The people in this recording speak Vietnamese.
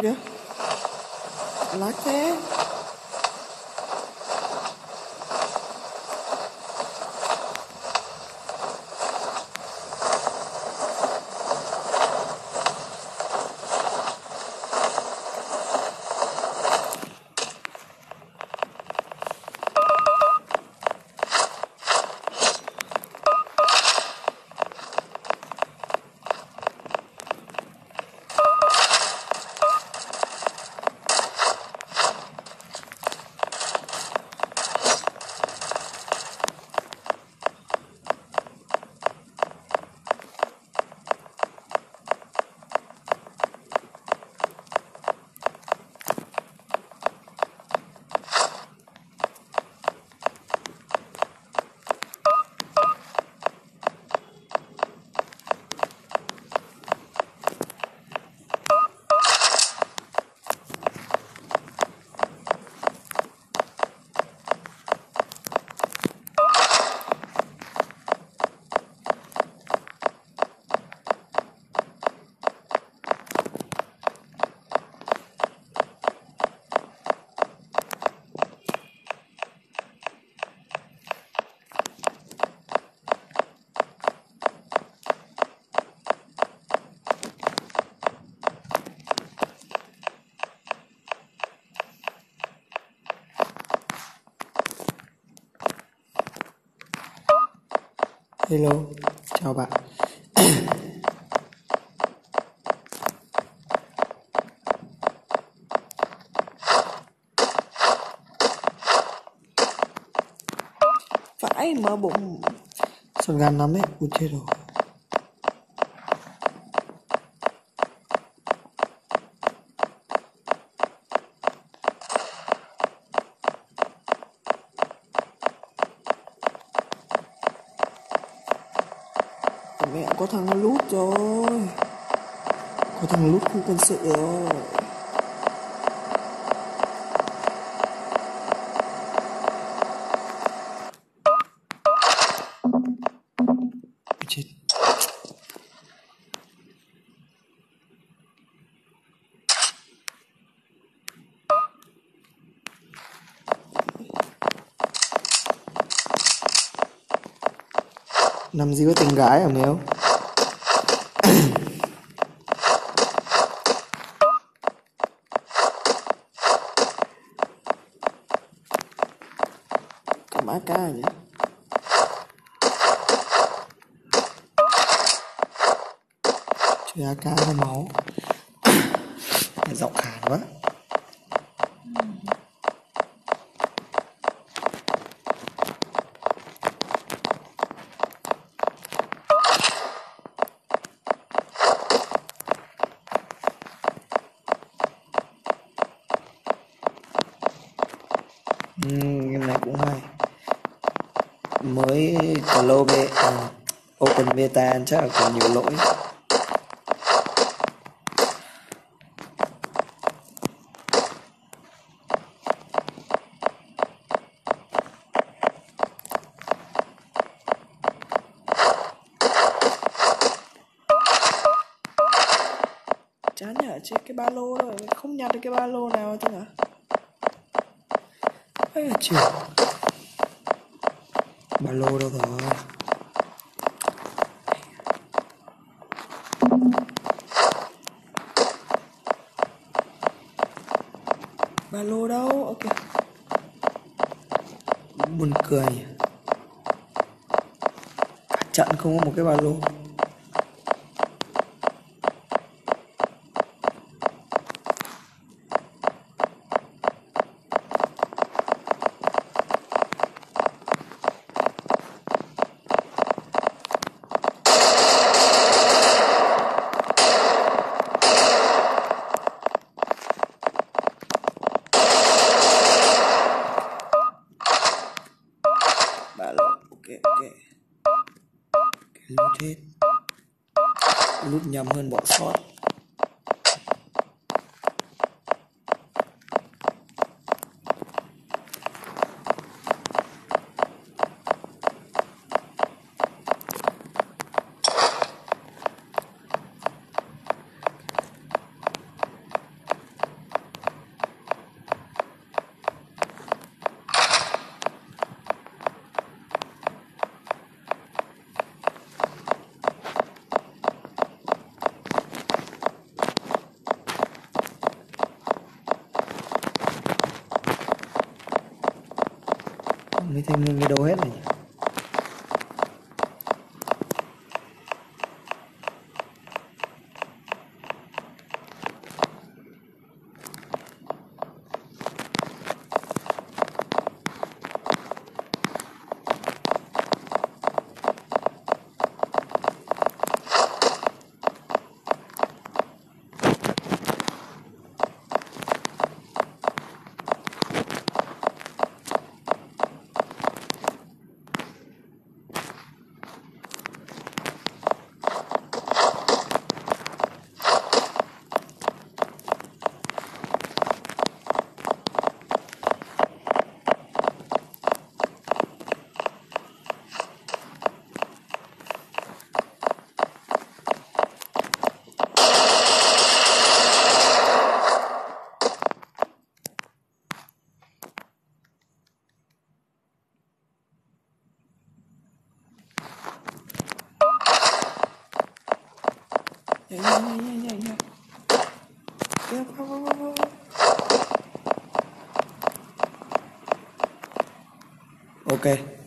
Yeah. Like that. Hello chào bạn. Phải mở bụng. Son gan lắm ấy ui chết rồi. Có thằng lút rồi. Có thằng lút khu quân sự rồi. Chết làm gì có tình gái à mèo? AK nhỉ chơi AK ra máu. Giọng khàn quá. Ừ, game này cũng hay mới close bê open beta chắc là còn nhiều lỗi. Chán nhở, chết cái ba lô rồi, không nhặt được cái ba lô nào chứ hả hay là chịu ba lô đâu rồi? Ba lô đâu? Ok. Buồn cười trận không có một cái ba lô ba lô ok ok chết. Lút nhầm hơn bỏ sót. Mới thêm cái đồ hết này Ok.